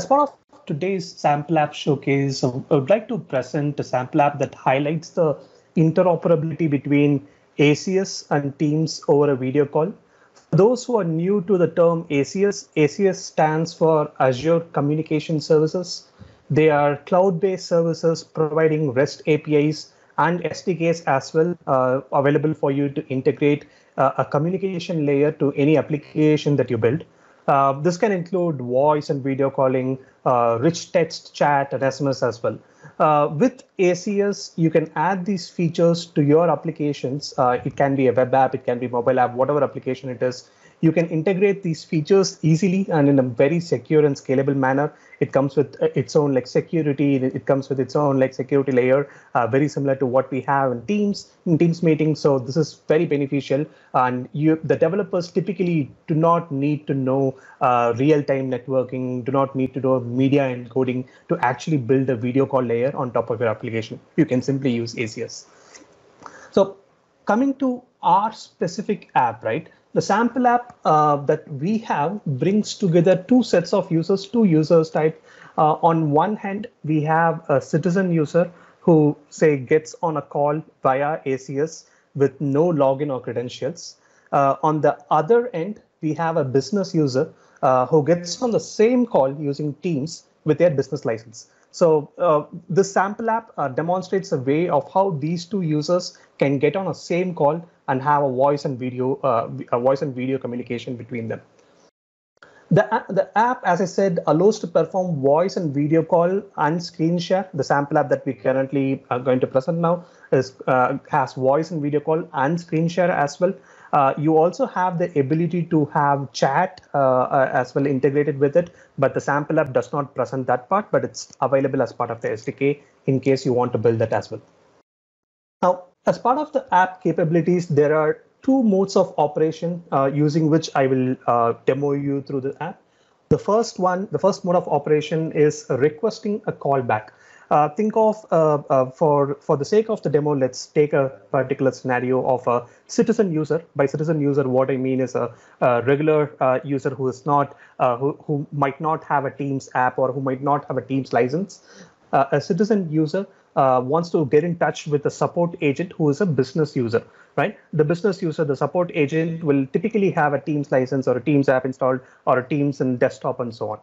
as part of today's sample app showcase, I would like to present a sample app that highlights the interoperability between ACS and Teams over a video call. For those who are new to the term ACS, ACS stands for Azure Communication Services. They are cloud-based services providing REST APIs and SDKs as well uh, available for you to integrate uh, a communication layer to any application that you build. Uh, this can include voice and video calling, uh, rich text chat and SMS as well. Uh, with ACS, you can add these features to your applications. Uh, it can be a web app, it can be mobile app, whatever application it is you can integrate these features easily and in a very secure and scalable manner. It comes with uh, its own like security. It comes with its own like security layer, uh, very similar to what we have in Teams in Teams meetings. So this is very beneficial. And you, the developers typically do not need to know uh, real-time networking, do not need to do media encoding to actually build a video call layer on top of your application. You can simply use ACS. So coming to our specific app, right? The sample app uh, that we have brings together two sets of users, two users type. Uh, on one hand, we have a citizen user who say gets on a call via ACS with no login or credentials. Uh, on the other end, we have a business user uh, who gets on the same call using Teams with their business license. So uh, this sample app uh, demonstrates a way of how these two users can get on a same call and have a voice and video, uh, a voice and video communication between them. The, the app, as I said, allows to perform voice and video call and screen share. The sample app that we currently are going to present now is uh, has voice and video call and screen share as well. Uh, you also have the ability to have chat uh, uh as well integrated with it, but the sample app does not present that part, but it's available as part of the SDK in case you want to build that as well. Now, as part of the app capabilities, there are two modes of operation uh, using which I will uh, demo you through the app. The first one, the first mode of operation is requesting a callback. Uh, think of, uh, uh, for, for the sake of the demo, let's take a particular scenario of a citizen user. By citizen user, what I mean is a, a regular uh, user who is not, who, who might not have a Teams app or who might not have a Teams license. a citizen user uh, wants to get in touch with a support agent who is a business user, right? The business user, the support agent will typically have a Teams license or a Teams app installed or a Teams and desktop and so on.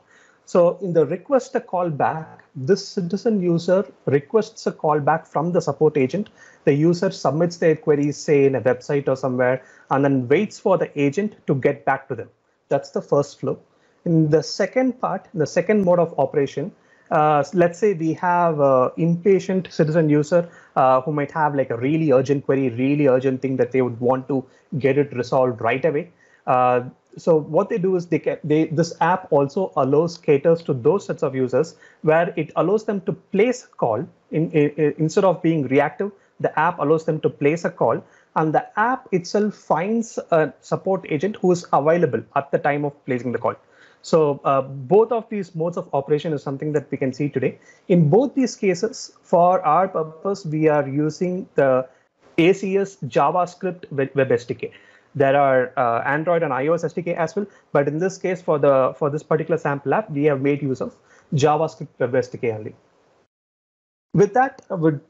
So in the request a call back, this citizen user requests a call back from the support agent. The user submits their queries, say in a website or somewhere, and then waits for the agent to get back to them. That's the first flow. In the second part, the second mode of operation, uh, let's say we have an impatient citizen user uh, who might have like a really urgent query, really urgent thing that they would want to get it resolved right away. Uh, so what they do is they, they this app also allows caters to those sets of users where it allows them to place a call in, in, instead of being reactive. The app allows them to place a call and the app itself finds a support agent who is available at the time of placing the call. So uh, both of these modes of operation is something that we can see today. In both these cases, for our purpose, we are using the ACS JavaScript web SDK. There are uh, Android and iOS SDK as well, but in this case, for the for this particular sample app, we have made use of JavaScript web SDK only. With that, I would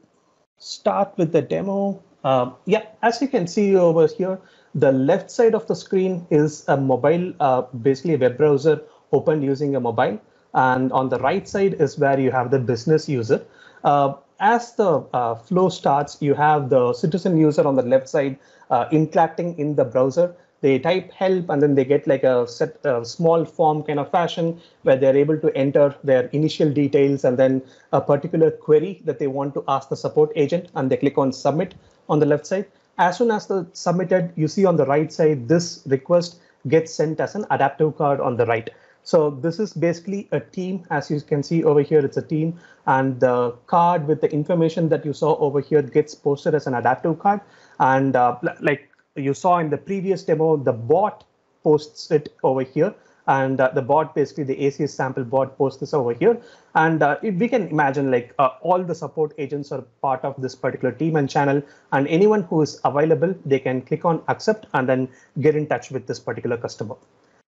start with the demo. Uh, yeah, as you can see over here, the left side of the screen is a mobile, uh, basically a web browser opened using a mobile. And on the right side is where you have the business user. Uh, as the uh, flow starts, you have the citizen user on the left side uh, interacting in the browser. They type help and then they get like a set a small form kind of fashion where they're able to enter their initial details and then a particular query that they want to ask the support agent and they click on submit on the left side as soon as the submitted, you see on the right side, this request gets sent as an adaptive card on the right. So this is basically a team. As you can see over here, it's a team. And the card with the information that you saw over here gets posted as an adaptive card. And uh, like you saw in the previous demo, the bot posts it over here and uh, the bot basically the ACS sample bot posts this over here. And uh, we can imagine like uh, all the support agents are part of this particular team and channel and anyone who is available, they can click on accept and then get in touch with this particular customer.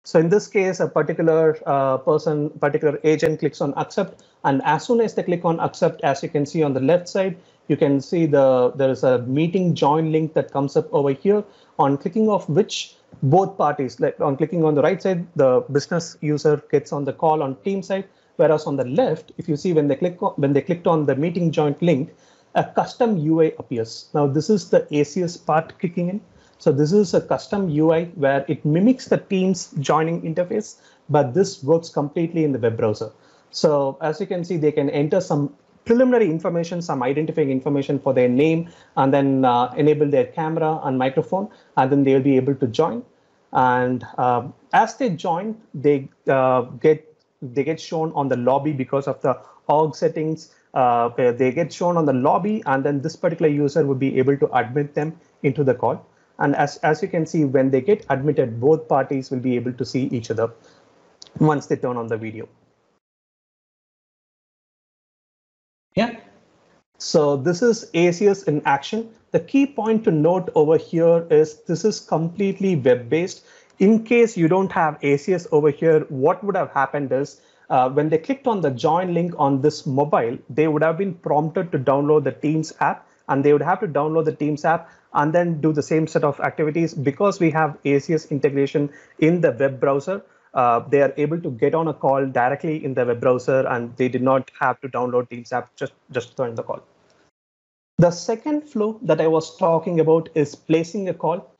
So in this case, a particular uh, person, particular agent clicks on accept, and as soon as they click on accept, as you can see on the left side, you can see the there is a meeting join link that comes up over here. On clicking of which both parties, like on clicking on the right side, the business user gets on the call on team side, whereas on the left, if you see when they click when they clicked on the meeting joint link, a custom UI appears. Now this is the ACS part kicking in. So this is a custom UI where it mimics the Teams joining interface, but this works completely in the web browser. So as you can see, they can enter some preliminary information, some identifying information for their name, and then uh, enable their camera and microphone, and then they'll be able to join. And uh, as they join, they uh, get they get shown on the lobby because of the org settings. Uh, they get shown on the lobby, and then this particular user would be able to admit them into the call. And as, as you can see, when they get admitted, both parties will be able to see each other once they turn on the video. So this is ACS in action. The key point to note over here is this is completely web-based. In case you don't have ACS over here, what would have happened is uh, when they clicked on the join link on this mobile, they would have been prompted to download the Teams app and they would have to download the Teams app and then do the same set of activities because we have ACS integration in the web browser. Uh, they are able to get on a call directly in the web browser and they did not have to download Teams app just, just to join the call. The second flow that I was talking about is placing a call.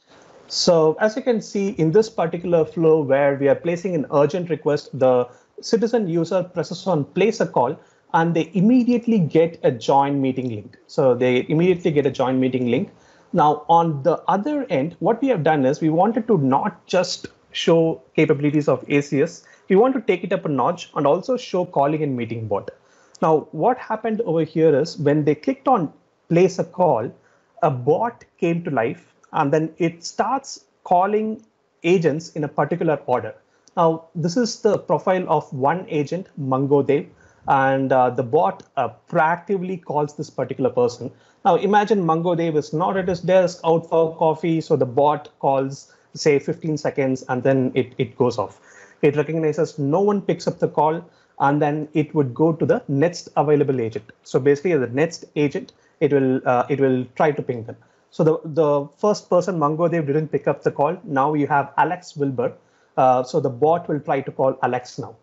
So as you can see in this particular flow where we are placing an urgent request, the citizen user presses on place a call and they immediately get a join meeting link. So they immediately get a join meeting link. Now, on the other end, what we have done is we wanted to not just show capabilities of ACS, we want to take it up a notch and also show calling and meeting bot. Now, what happened over here is when they clicked on place a call, a bot came to life and then it starts calling agents in a particular order. Now, this is the profile of one agent, Mango Dev, and uh, the bot uh, proactively calls this particular person. Now imagine Mango Dev is not at his desk, out for coffee, so the bot calls, say 15 seconds, and then it, it goes off. It recognizes no one picks up the call, and then it would go to the next available agent. So basically, the next agent, it will uh, it will try to ping them. So the the first person, Mango Dev, didn't pick up the call. Now you have Alex Wilber. Uh, so the bot will try to call Alex now.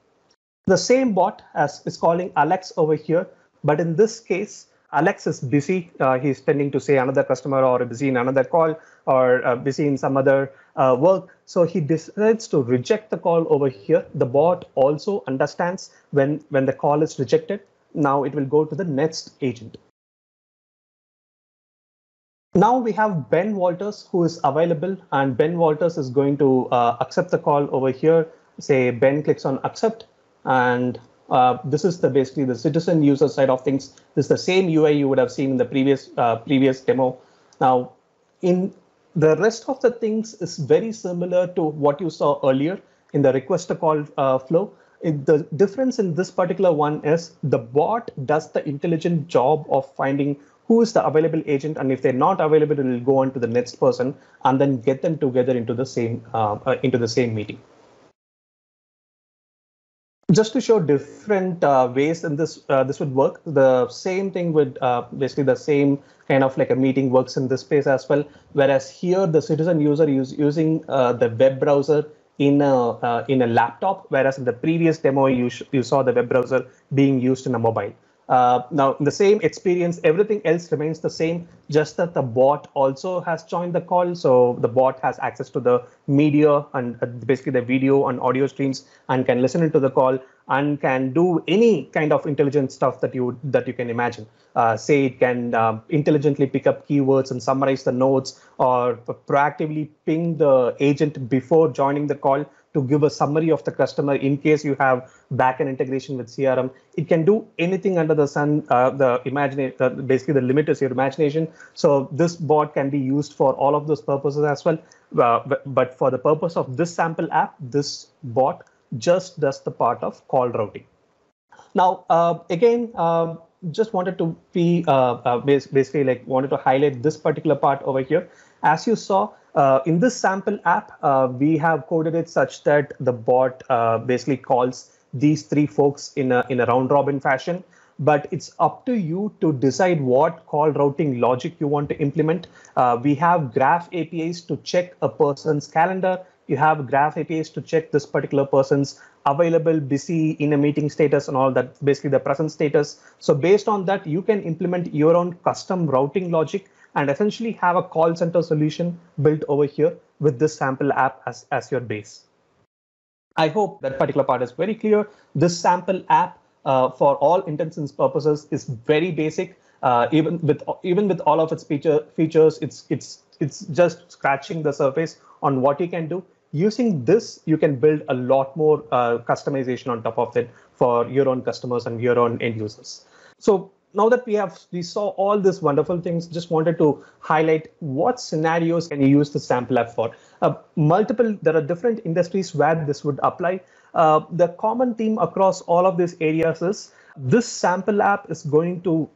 The same bot as is calling Alex over here, but in this case, Alex is busy. Uh, he's tending to say another customer or busy in another call or uh, busy in some other uh, work. So he decides to reject the call over here. The bot also understands when, when the call is rejected. Now it will go to the next agent. Now we have Ben Walters who is available and Ben Walters is going to uh, accept the call over here. Say Ben clicks on accept and uh, this is the basically the citizen user side of things. This is the same UI you would have seen in the previous uh, previous demo. Now, in the rest of the things is very similar to what you saw earlier in the request to call uh, flow. It, the difference in this particular one is the bot does the intelligent job of finding who is the available agent, and if they're not available, it will go on to the next person and then get them together into the same uh, uh, into the same meeting just to show different uh, ways in this uh, this would work the same thing would uh, basically the same kind of like a meeting works in this space as well. Whereas here the citizen user is using uh, the web browser in a uh, in a laptop whereas in the previous demo you you saw the web browser being used in a mobile uh, now, in the same experience, everything else remains the same, just that the bot also has joined the call. So the bot has access to the media and uh, basically the video and audio streams and can listen into the call and can do any kind of intelligent stuff that you that you can imagine. Uh, say it can uh, intelligently pick up keywords and summarize the notes or proactively ping the agent before joining the call to give a summary of the customer in case you have backend integration with CRM. It can do anything under the sun. Uh, the imagine uh, basically the limit is your imagination. So this bot can be used for all of those purposes as well. Uh, but for the purpose of this sample app, this bot just does the part of call routing. Now, uh, again, uh, just wanted to be uh, basically like wanted to highlight this particular part over here. As you saw, Uh, in this sample app, uh, we have coded it such that the bot uh, basically calls these three folks in a, in a round robin fashion. But it's up to you to decide what call routing logic you want to implement. Uh, we have graph APIs to check a person's calendar. You have graph APIs to check this particular person's available, busy, in a meeting status, and all that, basically the present status. So based on that, you can implement your own custom routing logic and essentially have a call center solution built over here with this sample app as, as your base. I hope that particular part is very clear. This sample app, uh, for all intents and purposes, is very basic. Uh, even with even with all of its feature features, it's it's it's just scratching the surface on what you can do. Using this, you can build a lot more uh, customization on top of it for your own customers and your own end users. So now that we have we saw all these wonderful things, just wanted to highlight what scenarios can you use the sample app for. Uh, multiple, there are different industries where this would apply. Uh, the common theme across all of these areas is this sample app is going to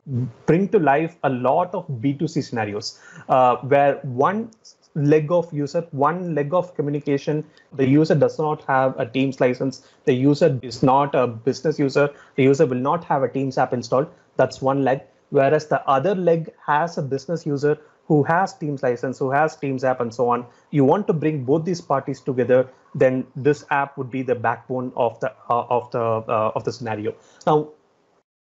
bring to life a lot of B2C scenarios uh, where one leg of user, one leg of communication. The user does not have a Teams license. The user is not a business user. The user will not have a Teams app installed. That's one leg. Whereas the other leg has a business user who has Teams license, who has Teams app, and so on. You want to bring both these parties together, then this app would be the backbone of the uh, of the uh, of the scenario. Now,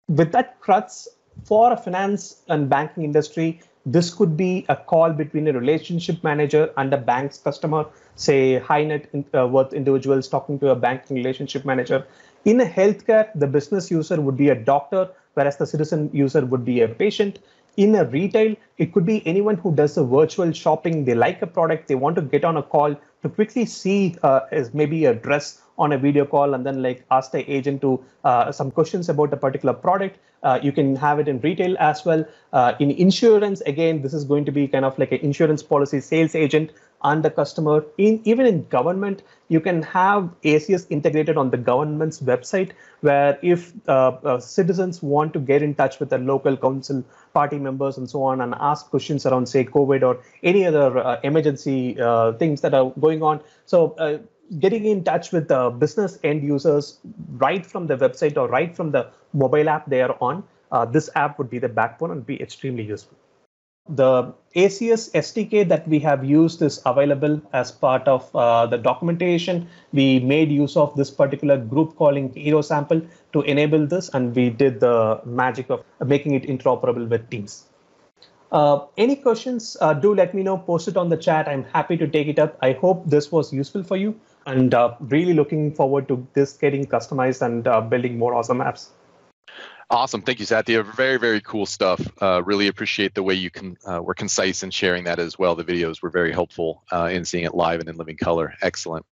with that crux for a finance and banking industry, this could be a call between a relationship manager and a bank's customer, say high net uh, worth individuals talking to a banking relationship manager. In a healthcare, the business user would be a doctor, whereas the citizen user would be a patient. In a retail, it could be anyone who does a virtual shopping. They like a product, they want to get on a call to quickly see uh, maybe a dress on a video call and then like ask the agent to uh, some questions about a particular product. Uh, you can have it in retail as well. Uh, in insurance, again, this is going to be kind of like an insurance policy sales agent and the customer. In even in government, you can have ACS integrated on the government's website, where if uh, uh, citizens want to get in touch with their local council party members and so on and ask questions around, say, COVID or any other uh, emergency uh, things that are going on. So uh, getting in touch with the business end users right from the website or right from the mobile app they are on, uh, this app would be the backbone and be extremely useful. The ACS SDK that we have used is available as part of uh, the documentation. We made use of this particular group calling Hero sample to enable this, and we did the magic of making it interoperable with Teams. Uh, any questions, uh, do let me know, post it on the chat. I'm happy to take it up. I hope this was useful for you and uh, really looking forward to this getting customized and uh, building more awesome apps. Awesome. Thank you, Sathya. Very, very cool stuff. Uh, really appreciate the way you can uh, were concise in sharing that as well. The videos were very helpful uh, in seeing it live and in living color. Excellent.